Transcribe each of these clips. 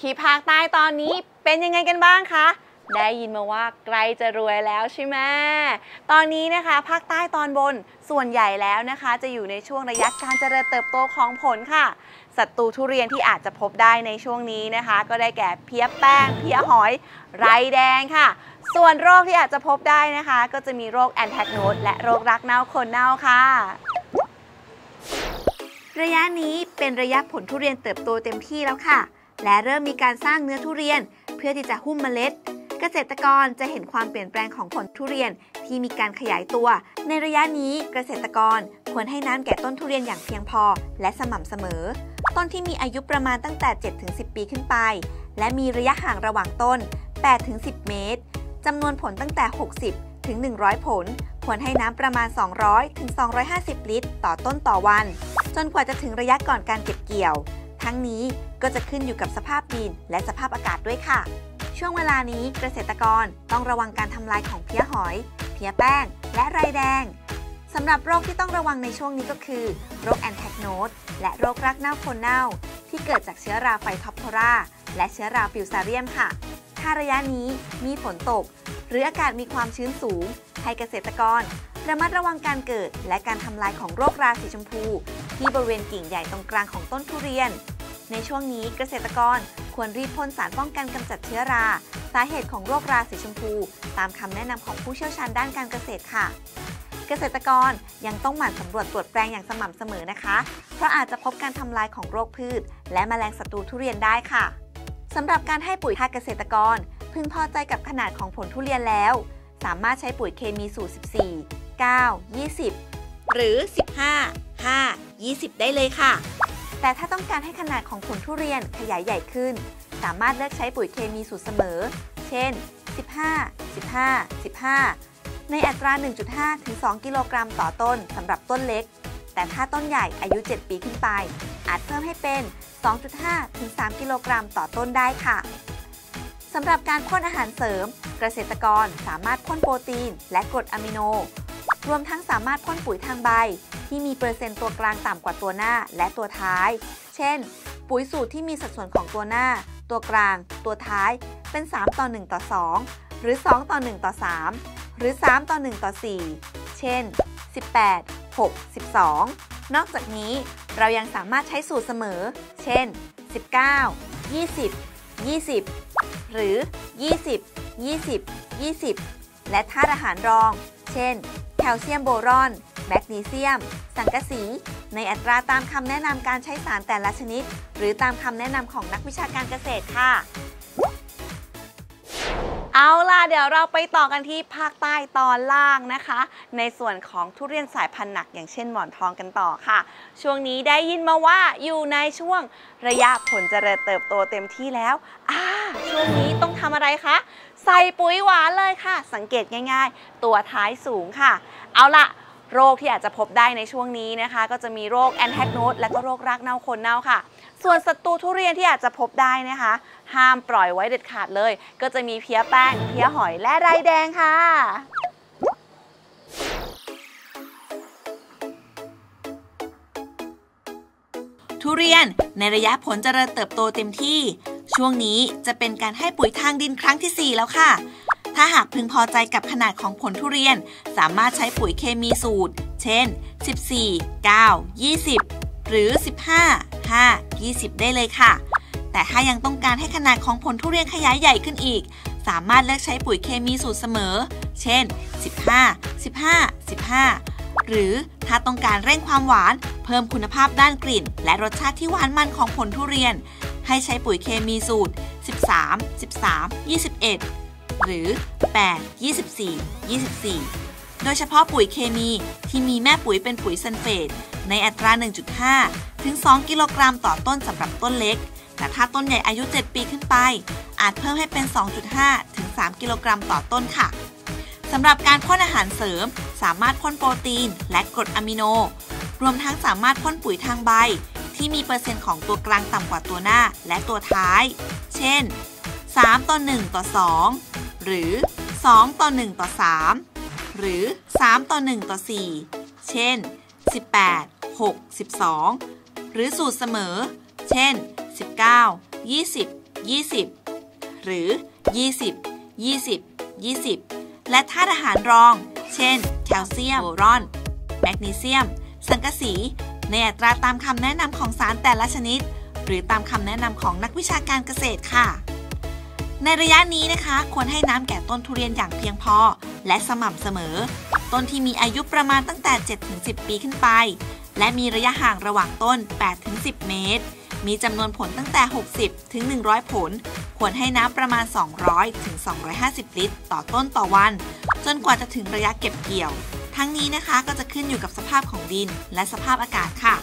ที่ภาคใต้ตอนนี้เป็นยังไงกันบ้างคะ ได้ยินมาว่าใกล้จะรวยแล้วใช่ไหมตอนนี้นะคะ ภาคใต้ตอนบนส่วนใหญ่แล้วนะคะ จะอยู่ในช่วงระยะการเจริญเติบโตของผลค่ะศัตรูทุเรียนที่อาจจะพบได้ในช่วงนี้นะคะ ก็ได้แก่เพี้ยแป้ง เพี้ยหอย ไรแดงค่ะ ส่วนโรคที่อาจจะพบได้นะคะ ก็จะมีโรคแอนแทกโนดและโรครักเน่าคนเน่าค่ะระยะนี้เป็นระยะผลทุเรียนเติบโตเต็มที่แล้วค่ะ และเริ่มมีการสร้างเนื้อทุเรียน เพื่อที่จะหุ้มเมล็ด เกษตรกรจะเห็นความเปลี่ยนแปลงของผลทุเรียนที่มีการขยายตัว ในระยะนี้เกษตรกรควรให้น้ำแก่ต้นทุเรียนอย่างเพียงพอ และสม่ำเสมอ ต้นที่มีอายุประมาณตั้งแต่ 7-10 ปีขึ้นไป และมีระยะห่างระหว่างต้น 8-10 เมตรจำนวนผลตั้งแต่ 60 ถึง 100 ผล ควรให้น้ำประมาณ 200 ถึง 250 ลิตร ต่อต้นต่อวัน จนกว่าจะถึงระยะก่อนการเก็บเกี่ยว ทั้งนี้ก็จะขึ้นอยู่กับสภาพดินและสภาพอากาศด้วยค่ะ ช่วงเวลานี้เกษตรกรต้องระวังการทำลายของเพลี้ยหอย เพลี้ยแป้ง และไรแดงสำหรับโรคที่ต้องระวังในช่วงนี้ก็คือ โรคแอนแทรคโนสและโรครากเน่าโคนเน่า ที่เกิดจากเชื้อราไฟทอปธอราและเชื้อราฟิวซาเรียมค่ะ ถ้าระยะนี้มีฝนตก หรืออากาศมีความชื้นสูง ให้เกษตรกร ระมัดระวังการเกิดและการทำลายของโรคราสีชมพู ที่บริเวณกิ่งใหญ่ตรงกลางของต้นทุเรียน ในช่วงนี้เกษตรกรควรรีบพ่นสารป้องกันกำจัดเชื้อรา สาเหตุของโรคราสีชมพู ตามคำแนะนำของผู้เชี่ยวชาญด้านการเกษตรค่ะ เกษตรกรยังต้องหมั่นสำรวจตรวจแปลงอย่างสม่ำเสมอนะคะ เพราะอาจจะพบการทำลายของโรคพืช และแมลงศัตรูทุเรียนได้ค่ะสำหรับการให้ปุ๋ยทาเกษตรกร พึงพอใจกับขนาดของผลทุเรียนแล้ว สามารถใช้ปุ๋ยเคมีสูตร 14 9 20 หรือ 15 5 20 ได้เลยค่ะ แต่ถ้าต้องการให้ขนาดของผลทุเรียนขยายใหญ่ขึ้น สามารถเลือกใช้ปุ๋ยเคมีสูตรเสมอ เช่น 15 15 15 ในอัตรา 1.5 ถึง 2 กิโลกรัมต่อต้นสำหรับต้นเล็ก แต่ถ้าต้นใหญ่อายุ 7 ปีขึ้นไป อาจเพิ่มให้เป็น 2.5 ถึง 3 กิโลกรัมต่อต้นได้ค่ะสำหรับการพ่นอาหารเสริม เกษตรกรสามารถพ่นโปรตีน และกรดอะมิโน รวมทั้งสามารถพ่นปุ๋ยทางใบ ที่มีเปอร์เซ็นต์ตัวกลางต่ำกว่าตัวหน้าและตัวท้าย เช่น ปุ๋ยสูตรที่มีสัดส่วนของตัวหน้า ตัวกลาง ตัวท้ายเป็น 3 ต่อ 1 ต่อ 2 หรือ 2 ต่อ 1 ต่อ 3 หรือ 3 ต่อ 1 ต่อ 4 เช่น 18 6 12 นอกจากนี้เรายังสามารถใช้สูตรเสมอ เช่น 19 20 20 หรือ 20 20 20 และธาตุอาหารรอง เช่น แคลเซียมโบรอน แมกนีเซียม สังกะสี ในอัตราตามคำแนะนำการใช้สารแต่ละชนิด หรือตามคำแนะนำของนักวิชาการเกษตรค่ะ เอาล่ะ เดี๋ยวเราไปต่อกันที่ภาคใต้ตอนล่างนะคะ ในส่วนของทุเรียนสายพันธุ์หนักอย่างเช่นหมอนทองกันต่อค่ะ ช่วงนี้ได้ยินมาว่าอยู่ในช่วงระยะผลเจริญเติบโตเต็มที่แล้วอ่า ช่วงนี้ต้องทำอะไรคะ ใส่ปุ๋ยหวานเลยค่ะ สังเกตง่าย ๆ ตัวท้ายสูงค่ะ เอาละโรคที่อาจจะพบได้ในช่วงนี้นะคะ ก็จะมีโรคแอนแทกโนดและก็โรครากเน่าคนเน่าค่ะ ส่วนศัตรูทุเรียนที่อาจจะพบได้นะคะ ห้ามปล่อยไว้เด็ดขาดเลย ก็จะมีเพี้ยแป้ง เพี้ยหอยและไรแดงค่ะ ทุเรียนในระยะผลเจริญเติบโตเต็มที่ ช่วงนี้จะเป็นการให้ปุ๋ยทางดินครั้งที่ 4 แล้วค่ะ ถ้าหากพึงพอใจกับขนาดของผลทุเรียน สามารถใช้ปุ๋ยเคมีสูตร เช่น 14 9 20 หรือ 15 5 20 ได้เลยค่ะ แต่ถ้ายังต้องการให้ขนาดของผลทุเรียนขยายใหญ่ขึ้นอีก สามารถเลือกใช้ปุ๋ยเคมีสูตรเสมอ เช่น 15 15 15 หรือถ้าต้องการเร่งความหวาน เพิ่มคุณภาพด้านกลิ่น และรสชาติที่หวานมันของผลทุเรียน ให้ใช้ปุ๋ยเคมีสูตร 13 13 21 หรือ 8 24 24 โดยเฉพาะปุ๋ยเคมีที่มีแม่ปุ๋ยเป็นปุ๋ยซัลเฟตในอัตรา 1.5 ถึง 2 กิโลกรัมต่อต้นสำหรับต้นเล็ก แต่ถ้าต้นใหญ่อายุ 7 ปีขึ้นไป อาจเพิ่มให้เป็น 2.5 ถึง 3 กิโลกรัมต่อต้นค่ะ สำหรับการพ่นอาหารเสริม สามารถพ่นโปรตีน และกรดอะมิโน รวมทั้งสามารถพ่นปุ๋ยทางใบ ที่มีเปอร์เซ็นต์ของตัวกลางต่ำกว่าตัวหน้าและตัวท้าย เช่น 3 ต่อ 1 ต่อ 2 หรือ 2 ต่อ 1 ต่อ 3 หรือ 3 ต่อ 1 ต่อ 4 เช่น 18 6 12 หรือสูตรเสมอ เช่น 19 20 20 หรือ 20 20 20 และธาตุอาหารรอง เช่น แคลเซียม โบรอน แมกนีเซียม สังกะสี ในอัตราตามคำแนะนำของสารแต่ละชนิด หรือตามคำแนะนำของนักวิชาการเกษตรค่ะ ในระยะนี้นะคะ ควรให้น้ำแก่ต้นทุเรียนอย่างเพียงพอ และสม่ำเสมอ ต้นที่มีอายุประมาณตั้งแต่ 7-10 ปีขึ้นไป และมีระยะห่างระหว่างต้น 8-10 เมตร มีจำนวนผลตั้งแต่ 60 ถึง 100 ผล ควรให้น้ำประมาณ 200 ถึง 250 ลิตร ต่อต้นต่อวัน จนกว่าจะถึงระยะเก็บเกี่ยว ทั้งนี้นะคะก็จะขึ้นอยู่กับสภาพของดินและสภาพอากาศค่ะ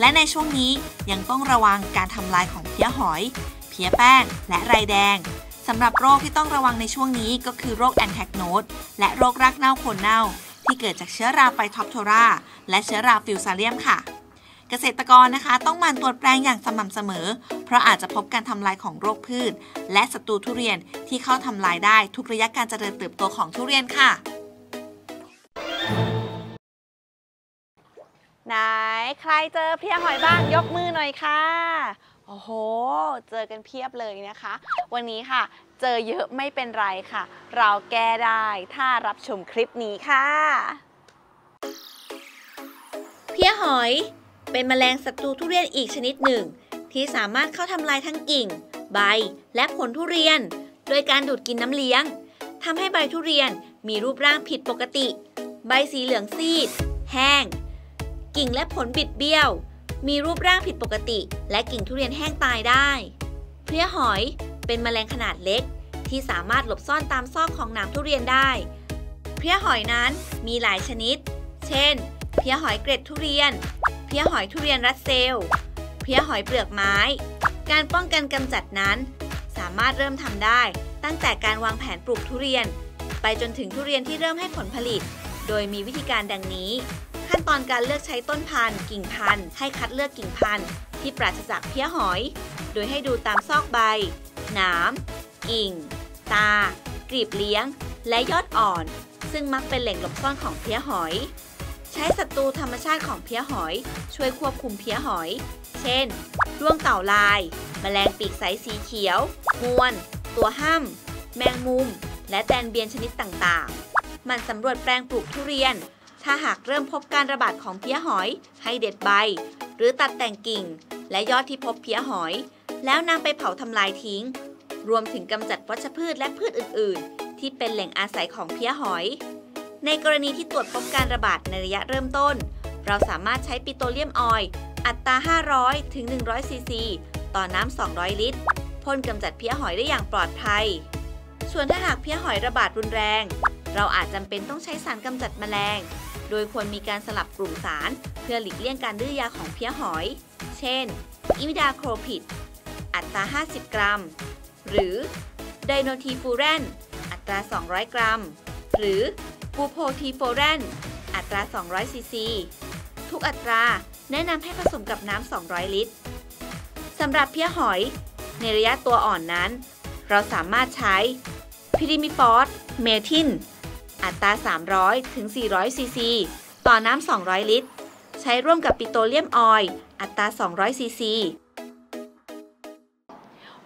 และในช่วงนี้ยังต้องระวังการทำลายของเพลี้ยหอย เพลี้ยแป้ง และไรแดงสำหรับโรคที่ต้องระวังในช่วงนี้ก็คือโรคแอนแทรคโนสและโรครากเน่าโคนเน่า ที่เกิดจากเชื้อราไฟทอปธอราและเชื้อราฟิวซาเรียมค่ะ เกษตรกรนะคะ ต้องหมั่นตรวจแปลงอย่างสม่ำเสมอ เพราะอาจจะพบการทำลายของโรคพืช และศัตรูทุเรียนที่เข้าทำลายได้ทุกระยะการเจริญเติบโตของทุเรียนค่ะ ไหนใครเจอเพี้ยหอยบ้างยกมือหน่อยค่ะ โอ้โห เจอกันเพียบเลยนะคะ วันนี้ค่ะ เจอเยอะไม่เป็นไรค่ะ เราแก้ได้ถ้ารับชมคลิปนี้ค่ะ เพี้ยหอย เป็นแมลงศัตรูทุเรียนอีกชนิดหนึ่ง ที่สามารถเข้าทำลายทั้งกิ่ง ใบ และผลทุเรียน โดยการดูดกินน้ำเลี้ยงทำให้ใบทุเรียนมีรูปร่างผิดปกติ ใบสีเหลืองซีด แห้ง กิ่งและผลบิดเบี้ยว มีรูปร่างผิดปกติ และกิ่งทุเรียนแห้งตายได้ เพลี้ยหอยเป็นแมลงขนาดเล็ก ที่สามารถหลบซ่อนตามซอกของหนามทุเรียนได้ เพลี้ยหอยนั้นมีหลายชนิด เช่น เพลี้ยหอยเกร็ดทุเรียน เพี้ยหอยทุเรียนรัสเซล เพี้ยหอยเปลือกไม้ การป้องกันกำจัดนั้น สามารถเริ่มทำได้ ตั้งแต่การวางแผนปลูกทุเรียน ไปจนถึงทุเรียนที่เริ่มให้ผลผลิต โดยมีวิธีการดังนี้ ขั้นตอนการเลือกใช้ต้นพันธุ์ กิ่งพันธุ์ให้คัดเลือกกิ่งพันธุ์ที่ปราศจากเพี้ยหอย โดยให้ดูตามซอกใบ หนาม กิ่ง ตา กลีบเลี้ยง และยอดอ่อน ซึ่งมักเป็นแหล่งหลบซ่อนของเพี้ยหอย ใช้ศัตรูธรรมชาติของเพี้ยหอย ช่วยควบคุมเพี้ยหอย เช่นร่วงเต่าลาย แมลงปีกใสสีเขียวมวน ตัวห้ำแมงมุม และแตนเบียนชนิดต่างๆ มันสำรวจแปลงปลูกทุเรียน ถ้าหากเริ่มพบการระบาดของเพี้ยหอย ให้เด็ดใบ หรือตัดแต่งกิ่ง และยอดที่พบเพี้ยหอย แล้วนำไปเผาทำลายทิ้ง รวมถึงกำจัดวัชพืชและพืชอื่น ๆ ที่เป็นแหล่งอาศัยของเพี้ยหอย ในกรณีที่ตรวจพบการระบาดในระยะเริ่มต้น เราสามารถใช้ปิโตรเลียมออยล์อัตรา 500 ถึง 100 ซีซี ต่อน้ำ 200 ลิตรพ่นกำจัดเพลี้ยหอยได้อย่างปลอดภัย ส่วนถ้าหากเพลี้ยหอยระบาดรุนแรง เราอาจจำเป็นต้องใช้สารกำจัดแมลง โดยควรมีการสลับกลุ่มสาร เพื่อหลีกเลี่ยงการดื้อยาของเพลี้ยหอย เช่น อิมิดาโคลพริด อัตรา 50 กรัม หรือไดโนทีฟูแรน อัตรา 200 กรัม หรือ บูโพรเฟซินอัตรา 200 ซีซี ทุกอัตราแนะนำให้ผสมกับน้ำ 200 ลิตรสำหรับเพลี้ยหอย ในระยะตัวอ่อนนั้น เราสามารถใช้พิริมิฟอสเมทิล อัตรา 300 ถึง 400 ซีซี ต่อน้ำ 200 ลิตร ใช้ร่วมกับปิโตรเลียมออยล์อัตรา 200 ซีซี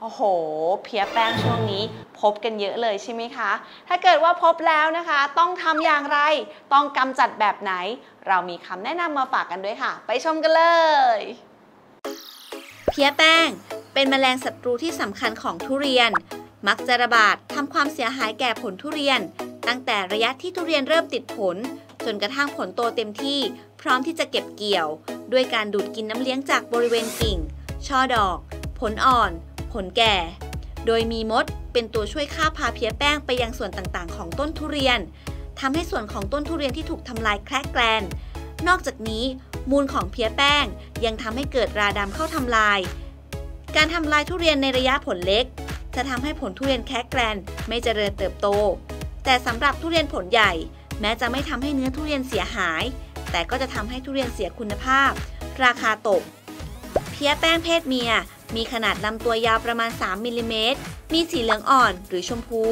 โอ้โห เพียแป้งช่วงนี้ พบกันเยอะเลยใช่ไหมคะ ถ้าเกิดว่าพบแล้วนะคะ ต้องทำอย่างไร ต้องกำจัดแบบไหน เรามีคำแนะนำมาฝากกันด้วยค่ะ ไปชมกันเลย เพี้ยแป้ง เป็นแมลงศัตรูที่สำคัญของทุเรียน มักจะระบาดทำความเสียหายแก่ผลทุเรียน ตั้งแต่ระยะที่ทุเรียนเริ่มติดผล จนกระทั่งผลโตเต็มที่ พร้อมที่จะเก็บเกี่ยว ด้วยการดูดกินน้ำเลี้ยงจากบริเวณกิ่ง ช่อดอก ผลอ่อน ผลแก่ โดยมีมด เป็นตัวช่วยฆ่าพาเพี้ยแป้งไปยังส่วนต่างๆ ของต้นทุเรียนทำให้ส่วนของต้นทุเรียนที่ถูกทำลายแคลกแกลน นอกจากนี้ มูลของเพี้ยแป้งยังทำให้เกิดราดำเข้าทำลาย การทำลายทุเรียนในระยะผลเล็ก จะทำให้ผลทุเรียนแคกแกรนไม่เจริญเติบโต แต่สำหรับทุเรียนผลใหญ่ แม้จะไม่ทำให้เนื้อทุเรียนเสียหาย แต่ก็จะทำให้ทุเรียนเสียคุณภาพ ราคาตก เพี้ยแป้งเพศเมีย มีขนาดลำตัวยาวประมาณ 3มิลลิเมตร มีสีเหลืองอ่อนหรือชมพู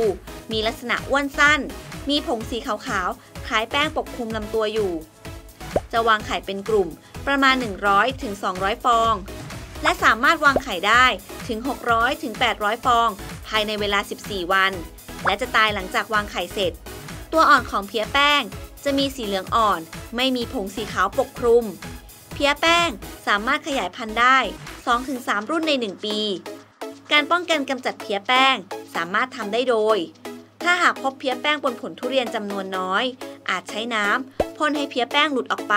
มีลักษณะอ้วนสั้น มีผงสีขาวๆ คล้ายแป้งปกคลุมลำตัวอยู่ จะวางไข่เป็นกลุ่มประมาณ 100-200ฟอง และสามารถวางไข่ได้ถึง 600ถึง800 ฟอง ภายในเวลา 14 วัน และจะตายหลังจากวางไข่เสร็จ ตัวอ่อนของเพลี้ยแป้งจะมีสีเหลืองอ่อน ไม่มีผงสีขาวปกคลุม เพลี้ยแป้งสามารถขยายพันธุ์ได้ 2-3 รุ่นใน 1 ปี การป้องกันกำจัดเพลี้ยแป้งสามารถทำได้โดย ถ้าหากพบเพลี้ยแป้งบนผลทุเรียนจำนวนน้อย อาจใช้น้ำพ่นให้เพลี้ยแป้งหลุดออกไป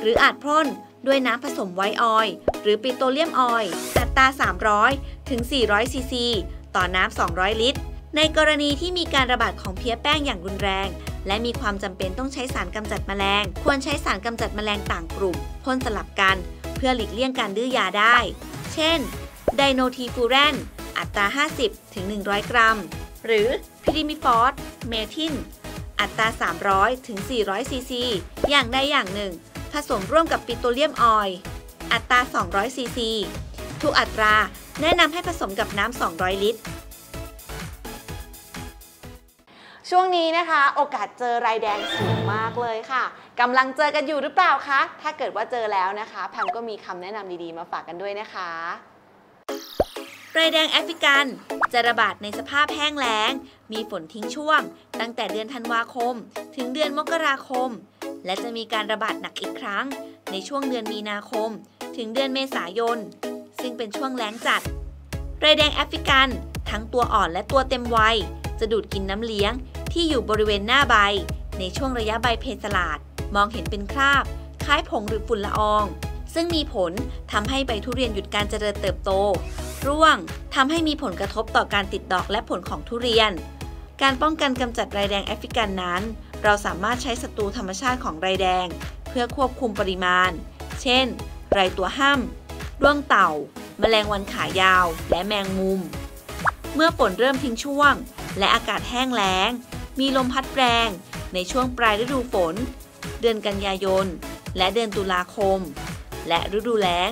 หรืออาจพ่นด้วยน้ำผสมไวท์ออยล์หรือปิโตรเลียมออยล์อัตรา 300 ถึง 400 ซีซี ต่อน้ำ 200 ลิตร ในกรณีที่มีการระบาดของเพลี้ยแป้งอย่างรุนแรง และมีความจำเป็นต้องใช้สารกำจัดแมลง ควรใช้สารกำจัดแมลงต่างกลุ่มพ่นสลับกัน เพื่อหลีกเลี่ยงการดื้อยาได้ เช่น ไดโนทีฟูแรน อัตรา 50 ถึง 100 กรัม หรือพิริมิฟอสเมทิล อัตรา 300 ถึง 400 ซีซี อย่างใดอย่างหนึ่ง ผสมร่วมกับปิโตรเลียมออยล์อัตรา 200 ซีซี ทุกอัตราแนะนำให้ผสมกับน้ำ 200 ลิตร ช่วงนี้นะคะ โอกาสเจอรายแดงสูงมากเลยค่ะกำลังเจอกันอยู่หรือเปล่าคะ ถ้าเกิดว่าเจอแล้วนะคะแพมก็มีคำแนะนำดีๆ มาฝากกันด้วยนะคะไรแดงแอฟริกัน จะระบาดในสภาพแห้งแล้ง มีฝนทิ้งช่วง ตั้งแต่เดือนธันวาคม ถึงเดือนมกราคม และจะมีการระบาดหนักอีกครั้ง ในช่วงเดือนมีนาคม ถึงเดือนเมษายน ซึ่งเป็นช่วงแล้งจัดไรแดงแอฟริกัน ทั้งตัวอ่อนและตัวเต็มวัย จะดูดกินน้ำเลี้ยง ที่อยู่บริเวณหน้าใบ ในช่วงระยะใบเพสลาด มองเห็นเป็นคราบ คล้ายผงหรือฝุ่นละออง ซึ่งมีผลทำให้ใบทุเรียนหยุดการเจริญเติบโต ร่วงทำให้มีผลกระทบต่อการติดดอกและผลของทุเรียน การป้องกันกำจัดไรแดงแอฟริกันนั้น เราสามารถใช้ศัตรูธรรมชาติของไรแดง เพื่อควบคุมปริมาณ เช่น ไรตัวห้ำด้วงเต่า แมลงวันขายาว และแมงมุม เมื่อฝนเริ่มทิ้งช่วง และอากาศแห้งแล้ง มีลมพัดแรงในช่วงปลายฤดูฝน เดือนกันยายน และเดือนตุลาคม และฤดูแล้ง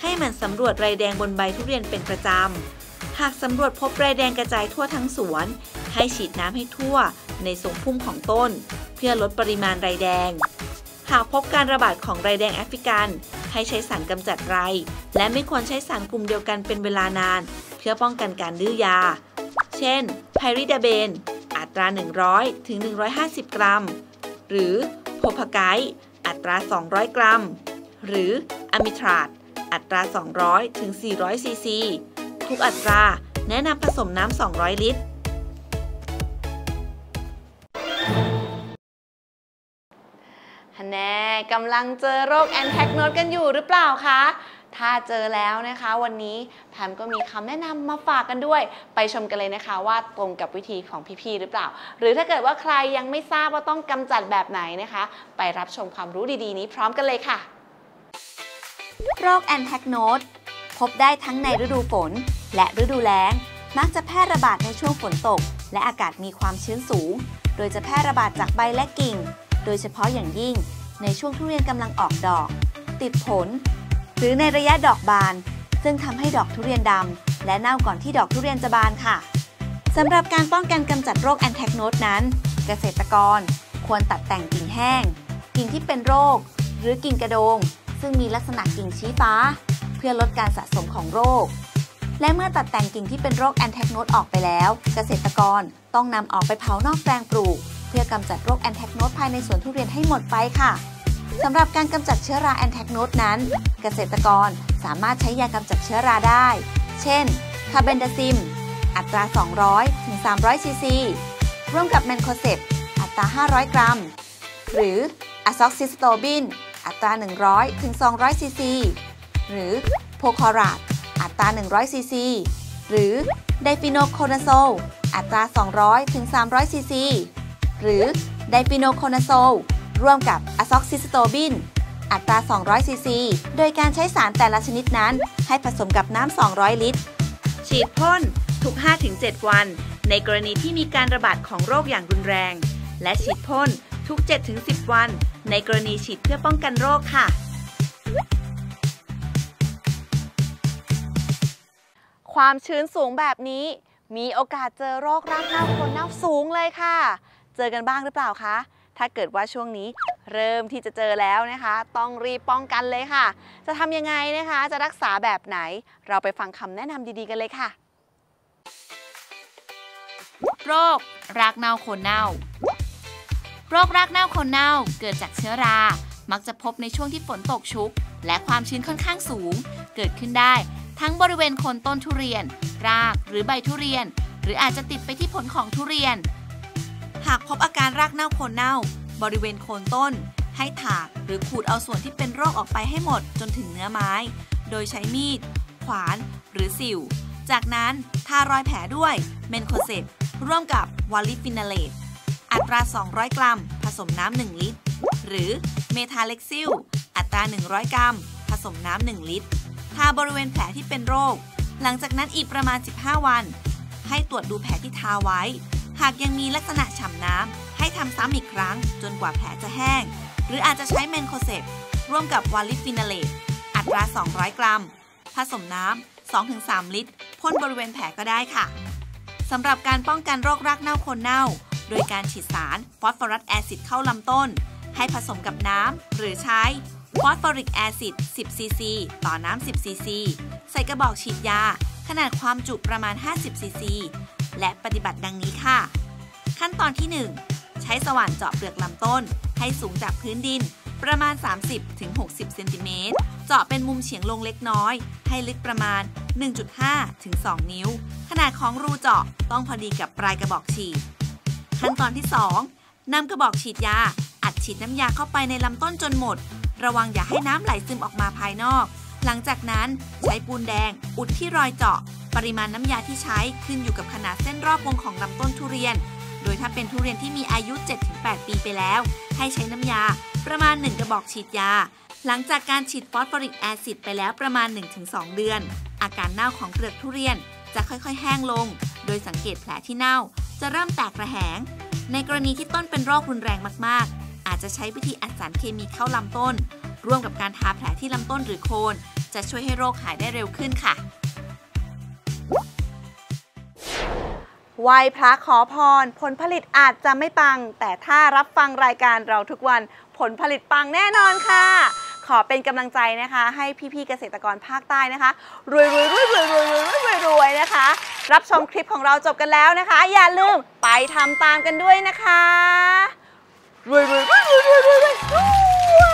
ให้มันสำรวจไรแดงบนใบทุเรียนเป็นประจำ หากสำรวจพบไรแดงกระจายทั่วทั้งสวน ให้ฉีดน้ำให้ทั่วในทรงพุ่มของต้น เพื่อลดปริมาณไรแดง หากพบการระบาดของไรแดงแอฟริกัน ให้ใช้สารกำจัดไร และไม่ควรใช้สารกลุ่มเดียวกันเป็นเวลานาน เพื่อป้องกันการดื้อยา เช่นไพริดาเบน ตรา 100 ถึง 150 กรัม หรือโพพาไกต์อัตรา 200 กรัม หรืออะมิทราดอัตรา 200 ถึง 400 ซีซี ทุกอัตราแนะนำผสมน้ำ 200 ลิตรฮันแน่กำลังเจอโรคแอนแทกโนดกันอยู่หรือเปล่าคะ ถ้าเจอแล้วนะคะ วันนี้แพมก็มีคำแนะนำมาฝากกันด้วย ไปชมกันเลยนะคะ ว่าตรงกับวิธีของพี่ๆหรือเปล่า หรือถ้าเกิดว่าใครยังไม่ทราบว่าต้องกำจัดแบบไหนนะคะ ไปรับชมความรู้ดีๆ นี้พร้อมกันเลยค่ะ โรคแอนแทกโนดพบได้ทั้งในฤดูฝน และฤดูแล้ง มักจะแพร่ระบาดในช่วงฝนตก และอากาศมีความชื้นสูง โดยจะแพร่ระบาดจากใบและกิ่ง โดยเฉพาะอย่างยิ่ง ในช่วงทุเรียนกำลังออกดอก ติดผล หรือในระยะดอกบาน ซึ่งทำให้ดอกทุเรียนดำและเน่าก่อนที่ดอกทุเรียนจะบานค่ะสำหรับการป้องกันกำจัดโรคแอนแทกโนดนั้น เกษตรกรควรตัดแต่งกิ่งแห้ง กิ่งที่เป็นโรค หรือกิ่งกระโดง ซึ่งมีลักษณะกิ่งชี้ฟ้า เพื่อลดการสะสมของโรค และเมื่อตัดแต่งกิ่งที่เป็นโรคแอนแทรคโนสออกไปแล้ว เกษตรกรต้องนำออกไปเผานอกแปลงปลูก เพื่อกำจัดโรคแอนแทรคโนสภายในสวนทุเรียนให้หมดไปค่ะ สำหรับการกำจัดเชื้อราแอนแทรคโนสนั้น เกษตรกรสามารถใช้ยากำจัดเชื้อราได้ เช่น คาร์เบนดาซิม อัตรา 200 ถึง 300 ซีซี ร่วมกับแมนโคเซบอัตรา 500 กรัม หรืออะซอกซีสโตรบิน อัตรา 100 ถึง 200 ซีซี หรือโพรคลอราซอัตรา 100 ซีซี หรือไดฟิโนโคนาโซลอัตรา 200 ถึง 300 ซีซี หรือไดฟิโนโคนาโซล ร่วมกับอะซอกซีสโตรบิน อัตรา 200 ซีซี โดยการใช้สารแต่ละชนิดนั้น ให้ผสมกับน้ำ 200 ลิตร ฉีดพ่นทุก 5-7 วัน ในกรณีที่มีการระบาดของโรคอย่างรุนแรง และฉีดพ่นทุก 7-10 วัน ในกรณีฉีดเพื่อป้องกันโรคค่ะ ความชื้นสูงแบบนี้ มีโอกาสเจอโรครากเน่าคนเน่าสูงเลยค่ะ เจอกันบ้างหรือเปล่าคะ ถ้าเกิดว่าช่วงนี้เริ่มที่จะเจอแล้วนะคะ ต้องรีบป้องกันเลยค่ะ จะทำยังไงนะคะ จะรักษาแบบไหน เราไปฟังคำแนะนำดีๆกันเลยค่ะ โรครากเน่าโคนเน่า โรครากเน่าโคนเน่าเกิดจากเชื้อรา มักจะพบในช่วงที่ฝนตกชุก และความชื้นค่อนข้างสูง เกิดขึ้นได้ ทั้งบริเวณโคนต้นทุเรียน รากหรือใบทุเรียน หรืออาจจะติดไปที่ผลของทุเรียน หากพบอาการรากเน่าโคนเน่า บริเวณโคนต้น ให้ถากหรือขูดเอาส่วนที่เป็นโรคออกไปให้หมดจนถึงเนื้อไม้ โดยใช้มีด ขวานหรือสิ่ว จากนั้นทารอยแผลด้วยแมนโคเซบร่วมกับวาลิฟีนาเลตอัตรา 200 กรัม ผสมน้ำ 1 ลิตร หรือเมทาแลกซิล อัตรา 100 กรัม ผสมน้ำ 1 ลิตร ทาบริเวณแผลที่เป็นโรค หลังจากนั้นอีกประมาณ 15 วัน ให้ตรวจดูแผลที่ทาไว้ หากยังมีลักษณะฉ่ำน้ำ ให้ทำซ้ำอีกครั้ง จนกว่าแผลจะแห้ง หรืออาจจะใช้แมนโคเซบร่วมกับวาลิฟีนาเลตอัตรา 200 กรัม ผสมน้ำ 2-3 ลิตรพ่นบริเวณแผลก็ได้ค่ะสำหรับการป้องกันโรครากเน่าโคนเน่า โดยการฉีดสารฟอสฟอรัสแอซิดเข้าลำต้น ให้ผสมกับน้ำ หรือใช้ฟอสฟอริกแอซิด 10 ซีซี ต่อน้ำ 10 ซีซี ใส่กระบอกฉีดยา ขนาดความจุประมาณ 50 ซีซี และปฏิบัติดังนี้ค่ะ ขั้นตอนที่ 1 ใช้สว่านเจาะเปลือกลำต้น ให้สูงจากพื้นดินประมาณ 30-60 เซนติเมตร เจาะเป็นมุมเฉียงลงเล็กน้อย ให้ลึกประมาณ 1.5 ถึง 2 นิ้ว ขนาดของรูเจาะต้องพอดีกับปลายกระบอกฉีด ขั้นตอนที่ 2นำกระบอกฉีดยา อัดฉีดน้ำยาเข้าไปในลำต้นจนหมด ระวังอย่าให้น้ำไหลซึมออกมาภายนอก หลังจากนั้นใช้ปูนแดง อุดที่รอยเจาะ ปริมาณน้ำยาที่ใช้ขึ้นอยู่กับขนาดเส้นรอบวงของลำต้นทุเรียน โดยถ้าเป็นทุเรียนที่มีอายุ 7-8 ปีไปแล้ว ให้ใช้น้ำยา ประมาณ 1 กระบอกฉีดยา หลังจากการฉีดฟอสฟอริกแอซิดไปแล้วประมาณ 1-2 เดือน อาการเน่าของเปลือกทุเรียนจะค่อยๆ แห้งลง โดยสังเกตแผลที่เน่า จะเริ่มแตกระแหง ในกรณีที่ต้นเป็นโรครุนแรงมากๆ อาจจะใช้วิธีอัดสารเคมีเข้าลำต้น ร่วมกับการทาแผลที่ลำต้นหรือโคน จะช่วยให้โรคหายได้เร็วขึ้นค่ะไหว้พระขอพร ผลผลิตอาจจะไม่ปัง แต่ถ้ารับฟังรายการเราทุกวันผลผลิตปังแน่นอนค่ะ ขอเป็นกำลังใจนะคะ ให้พี่ๆเกษตรกรภาคใต้นะคะ รวยรวยรวยรวยรวยรวยรวยรวยนะคะ รับชมคลิปของเราจบกันแล้วนะคะ อย่าลืมไปทำตามกันด้วยนะคะรวยรวยรวยรวยรวยรวยรวย